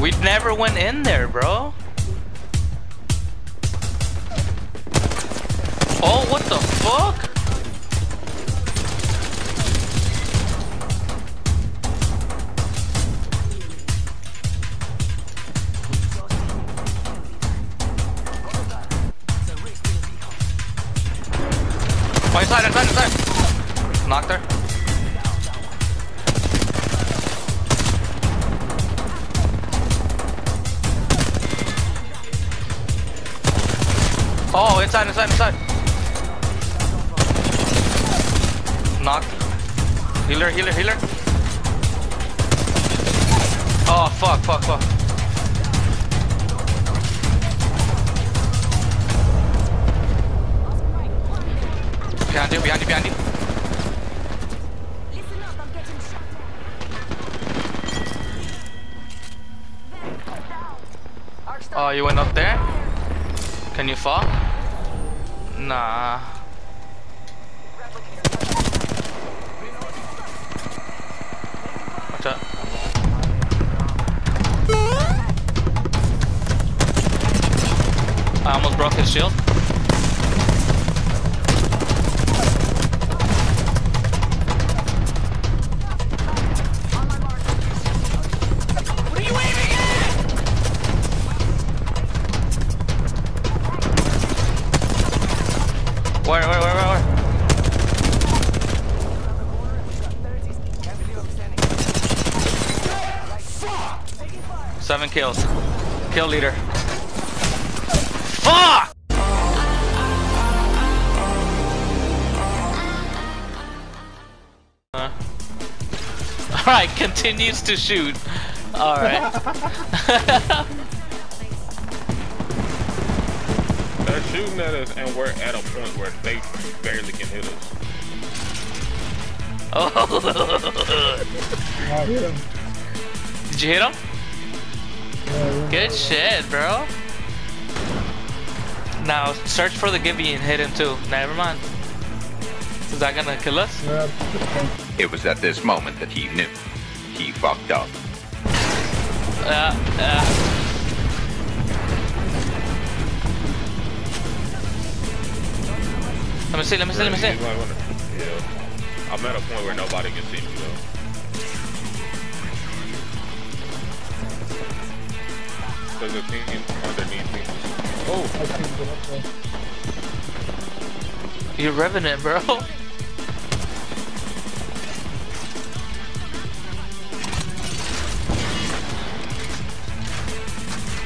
We never went in there, bro. Oh, what the fuck? Oh, inside, inside, inside. Knocked her. Inside, inside, inside. Knocked. Healer, healer, healer. Oh, fuck, fuck, fuck. Behind you, behind you, behind you. Listen up, I'm getting shot down. Oh, you went up there? Can you fall? Nah. Watch ah, out. I almost broke his shield. Seven kills. Kill leader. Fuck! Uh. Alright, continues to shoot. Alright. They're shooting at us, and we're at a point where they barely can hit us. oh. I hit him. Did you hit him? Yeah, yeah. Good shit, bro. Now search for the Gibby and hit him too. Never mind. Is that gonna kill us? It was at this moment that he knew. He fucked up. Yeah, yeah. Let me see, let me see, let me see. Yeah. I'm at a point where nobody can see me though. There's a team underneath me. Oh, I can't get up there. You're Revenant, bro.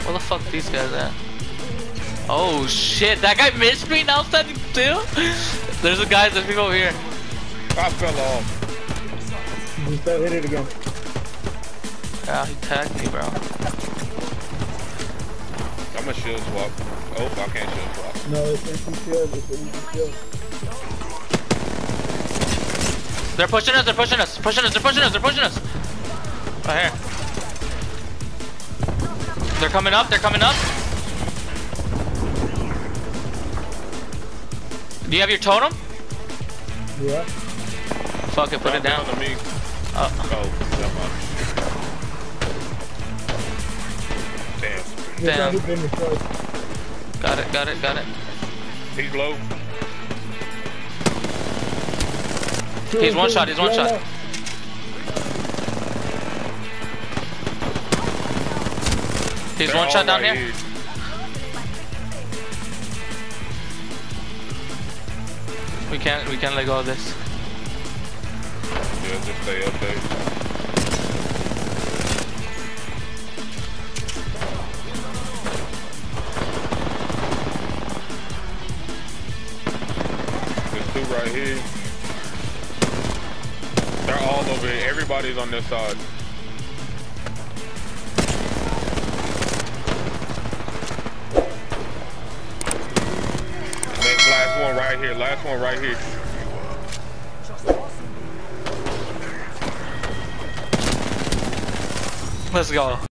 Where the fuck these guys at? Oh shit, that guy missed me now standing still? There's a guy, there's people over here. I fell off. Just uh, hit it again. Yeah, he tagged me, bro. I'm a shield swap. Oh, I can't shield swap. No, it's empty shield. It's empty shield. They're pushing us, they're pushing us, pushing us, they're pushing us, they're pushing us. Right here. They're coming up, they're coming up. Do you have your totem? Yeah. Fuck it, put it down. to me. Uh, Oh, never mind. Damn. Yeah, Damn. He's been destroyed. got it, got it, got it. He's low. He's one shot, he's one shot. He's They're one shot down right here. We can't, we can't let go of this. Yeah, just stay up there. Everybody's on this side. Next, last one right here. Last one right here. Let's go.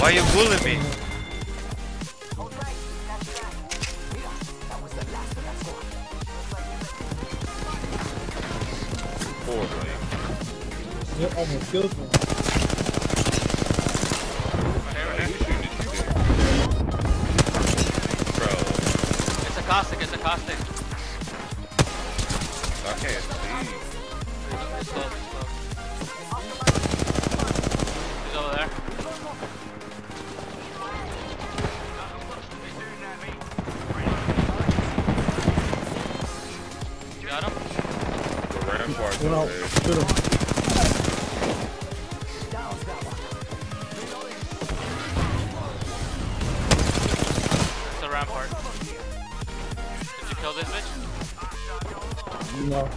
Why are you bullying me? Lane. You almost killed me. Kill this bitch? No.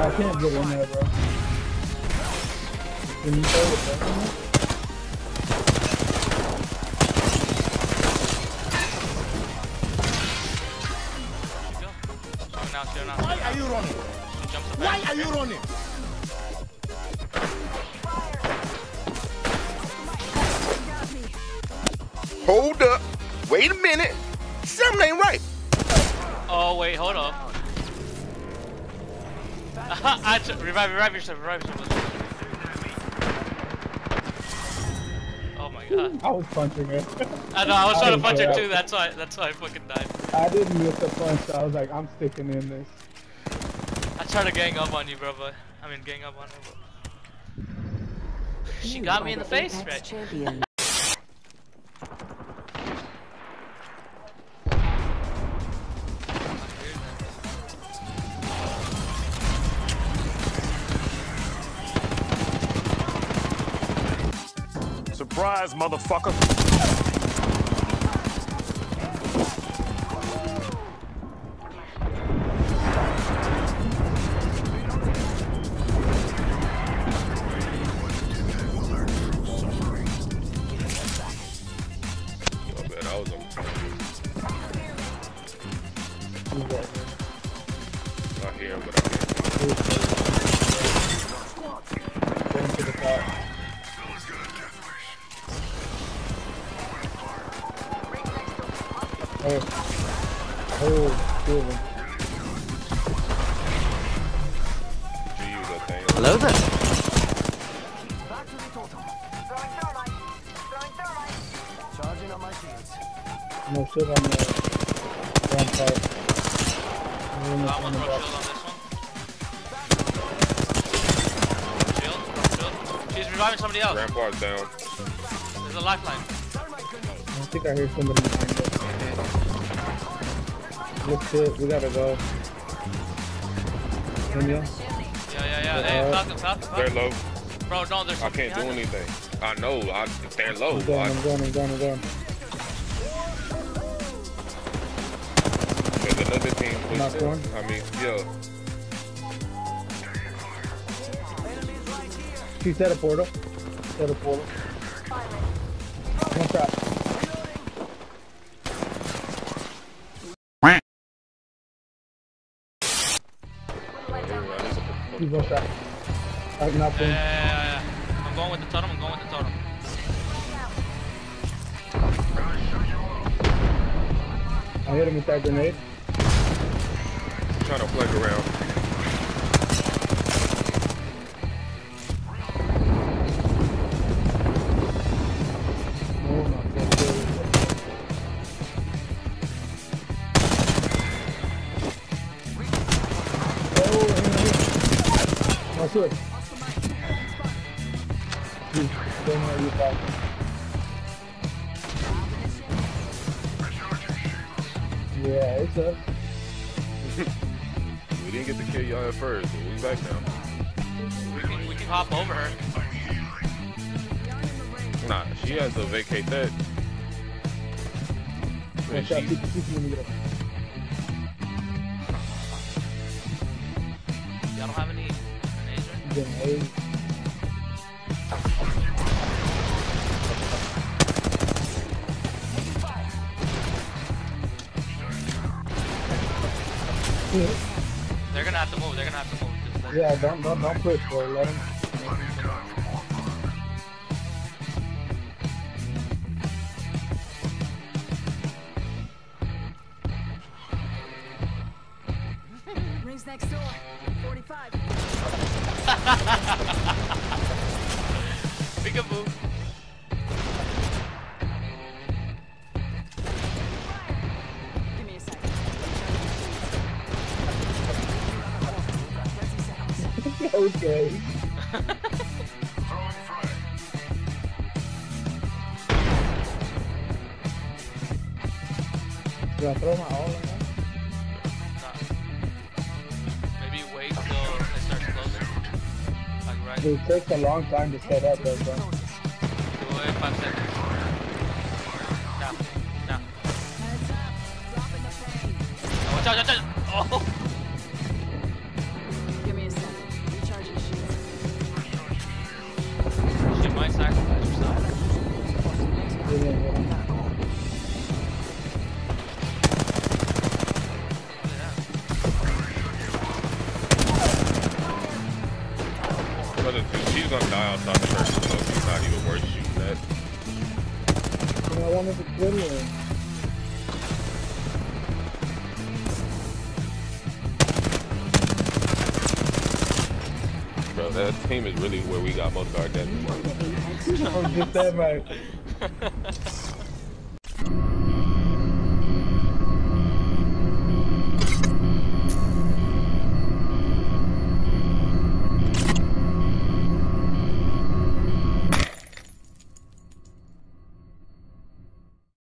I can't get in there, bro. Why are you running? Why are you running? Hold up. Wait a minute. Something ain't right. Oh wait, hold up. Revive, revive yourself, revive yourself. God. I was punching her. I know, I was trying to punch her care. too. That's why. That's why I fucking died. I didn't miss a punch, so I was like, I'm sticking in this. I tried to gang up on you, bro, but I mean, gang up on her. But... She got me in the face, right? Motherfucker. Oh. Oh, two of them. Did you use that thing? Hello there. No shit on the rampart. Room I on want the to throw shield on this one. Shield, shield. She's reviving somebody else. Rampart's down. There's a lifeline. I think I hear somebody behind us. Let's it. We gotta go. India? Yeah, yeah, yeah. Hey, Uh, Falcon, Falcon, They're low. Bro, no, there's I can't do behind us. anything. I know. I, they're low. I'm going, I, I'm going, I'm going, I'm going. there's another team Knock pushing. one. I mean, yeah. She set a portal. Set a portal. One shot. He's one shot. I knocked Yeah, him. yeah, yeah, yeah. I'm going with the totem. I'm going with the totem. I hit him with that grenade. Trying to flank around. Yeah, it's up. We didn't get to kill y'all at first, but we back now. We can we can hop over her. Nah, she has to vacate that. Man, she, Keep, keep moving it up. Y'all don't have any grenades, right? They're gonna have to move. They're gonna have to move. Just Yeah, don't don't don't push, bro. Let him. Rings next door. 45. We can move. Okay. Do I throw my all in there? Maybe wait till it starts closing. Like right. It takes a long time to set up, though, bro. Do it five seconds. Now. Now. Heads up. Dropping the pain. Watch out, watch out. Oh. That team is really where we got most of our damage. I'm just that, right.